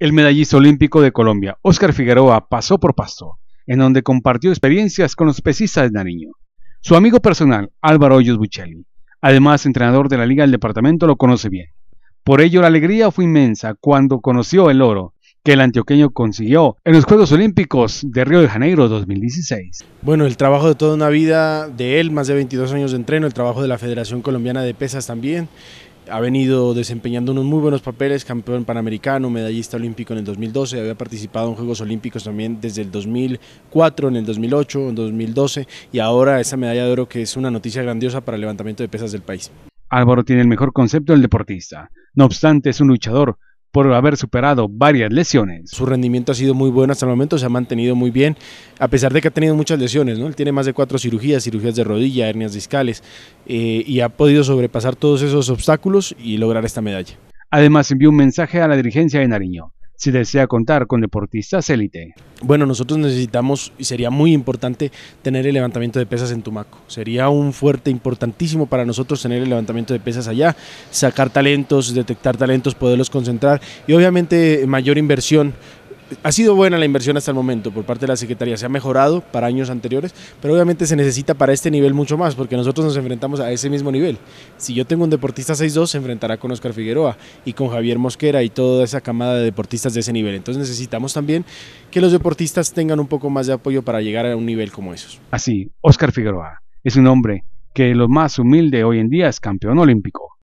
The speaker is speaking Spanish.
El medallista olímpico de Colombia, Óscar Figueroa, pasó por Pasto, en donde compartió experiencias con los pesistas de Nariño. Su amigo personal, Álvaro Hoyos Buccelli, además entrenador de la Liga del Departamento, lo conoce bien. Por ello, la alegría fue inmensa cuando conoció el oro que el antioqueño consiguió en los Juegos Olímpicos de Río de Janeiro 2016. Bueno, el trabajo de toda una vida de él, más de 22 años de entreno, el trabajo de la Federación Colombiana de Pesas también, ha venido desempeñando unos muy buenos papeles, campeón panamericano, medallista olímpico en el 2012, había participado en Juegos Olímpicos también desde el 2004, en el 2008, en 2012 y ahora esa medalla de oro que es una noticia grandiosa para el levantamiento de pesas del país. Álvaro tiene el mejor concepto del deportista, no obstante es un luchador, por haber superado varias lesiones. Su rendimiento ha sido muy bueno hasta el momento, se ha mantenido muy bien, a pesar de que ha tenido muchas lesiones, ¿no? Él tiene más de cuatro cirugías, cirugías de rodilla, hernias discales, eh, y ha podido sobrepasar todos esos obstáculos y lograr esta medalla. Además envió un mensaje a la dirigencia de Nariño, si desea contar con deportistas élite. Bueno, nosotros necesitamos y sería muy importante tener el levantamiento de pesas en Tumaco. Sería un fuerte importantísimo para nosotros tener el levantamiento de pesas allá, sacar talentos, detectar talentos, poderlos concentrar y obviamente mayor inversión ha sido buena la inversión hasta el momento por parte de la Secretaría, se ha mejorado para años anteriores, pero obviamente se necesita para este nivel mucho más, porque nosotros nos enfrentamos a ese mismo nivel. Si yo tengo un deportista 6-2, se enfrentará con Oscar Figueroa y con Javier Mosquera y toda esa camada de deportistas de ese nivel. Entonces necesitamos también que los deportistas tengan un poco más de apoyo para llegar a un nivel como esos. Así, Oscar Figueroa es un hombre que lo más humilde hoy en día es campeón olímpico.